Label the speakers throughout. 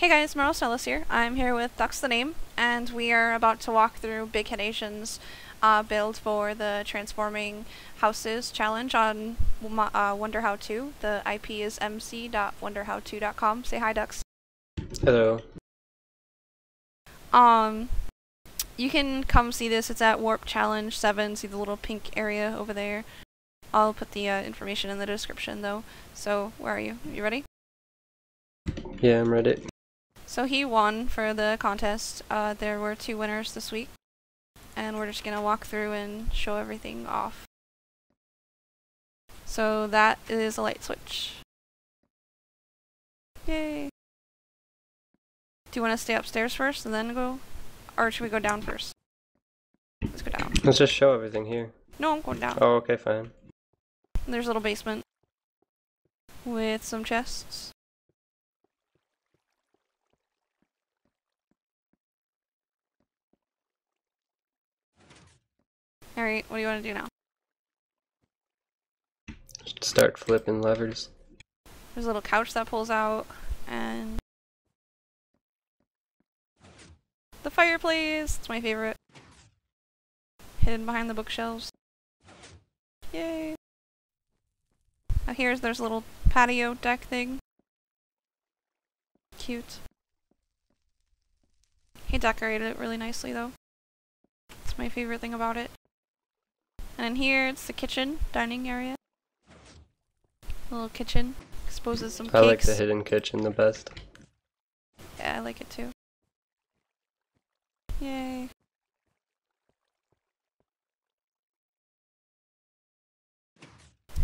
Speaker 1: Hey guys, Maroselis here. I'm here with Ducks the Name, and we are about to walk through Bigheadasian's uh, build for the Transforming Houses challenge on uh, WonderHowTo. The IP is mc.wonderhowto.com. Say hi, Ducks.
Speaker 2: Hello.
Speaker 1: Um, you can come see this. It's at Warp Challenge 7. See the little pink area over there. I'll put the uh, information in the description though. So, where are you? You ready?
Speaker 2: Yeah, I'm ready.
Speaker 1: So he won for the contest. Uh, there were two winners this week. And we're just going to walk through and show everything off. So that is a light switch. Yay. Do you want to stay upstairs first and then go? Or should we go down first? Let's go down.
Speaker 2: Let's just show everything here.
Speaker 1: No, I'm going down.
Speaker 2: Oh, okay, fine.
Speaker 1: There's a little basement with some chests. Alright, what do you want to do now?
Speaker 2: Start flipping levers.
Speaker 1: There's a little couch that pulls out, and... The fireplace! It's my favorite. Hidden behind the bookshelves. Yay! Now here's, there's a little patio deck thing. Cute. He decorated it really nicely though. It's my favorite thing about it. And in here, it's the kitchen, dining area. A little kitchen. Exposes some
Speaker 2: I like the hidden kitchen the best.
Speaker 1: Yeah, I like it too. Yay.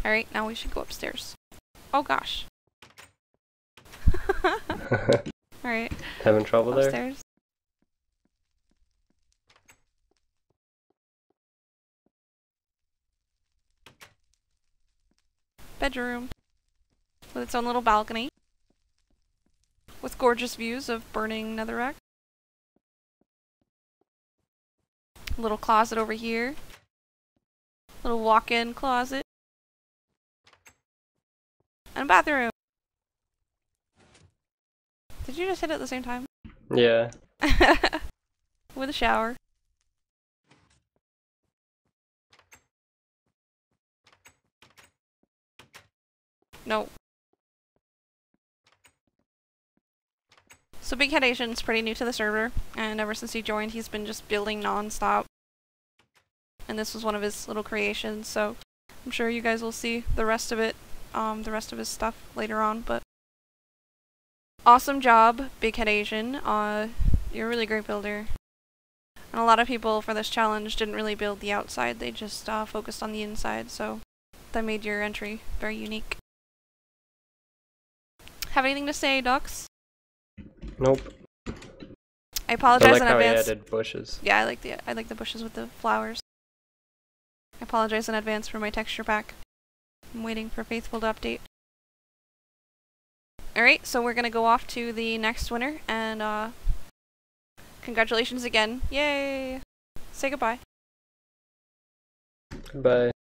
Speaker 1: Alright, now we should go upstairs. Oh gosh. Alright.
Speaker 2: Having trouble there? upstairs.
Speaker 1: Bedroom with its own little balcony with gorgeous views of burning netherrack. Little closet over here. Little walk-in closet. And a bathroom. Did you just hit it at the same time?
Speaker 2: Yeah.
Speaker 1: with a shower. No. So Bigheadasian's pretty new to the server, and ever since he joined, he's been just building non-stop. And this was one of his little creations, so I'm sure you guys will see the rest of it, um, the rest of his stuff later on, but awesome job, Bigheadasian. Uh, you're a really great builder. And a lot of people for this challenge didn't really build the outside, they just uh, focused on the inside, so that made your entry very unique. Have anything to say, Ducks?
Speaker 2: Nope.
Speaker 1: I apologize
Speaker 2: I like
Speaker 1: in
Speaker 2: how
Speaker 1: advance.
Speaker 2: He added bushes.
Speaker 1: Yeah, I like the I like the bushes with the flowers. I apologize in advance for my texture pack. I'm waiting for Faithful to update. Alright, so we're gonna go off to the next winner, and uh, congratulations again. Yay! Say goodbye.
Speaker 2: Goodbye.